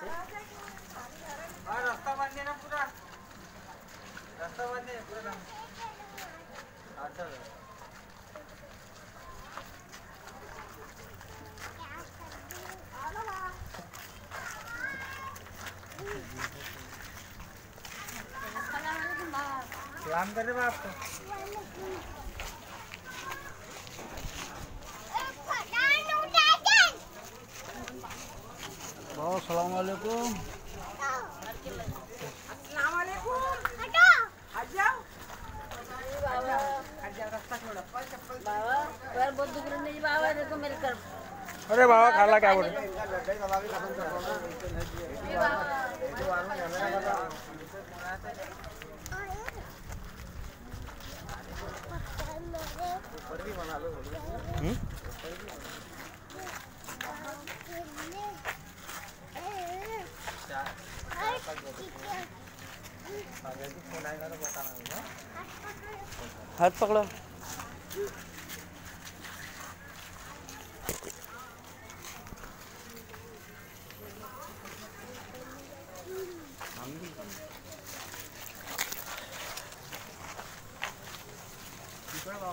से हाँ रास्ता बंद है ना पूरा। रास्ता बंद है पूरा अच्छा सलाम कर रहे बाप को बाबा सलाम वालेकुम बाबा पैर बहुत दुख रहे नहीं बाबा देखो मेरे कर अरे बाबा खाला क्या हाथ पकड़ो। बाबा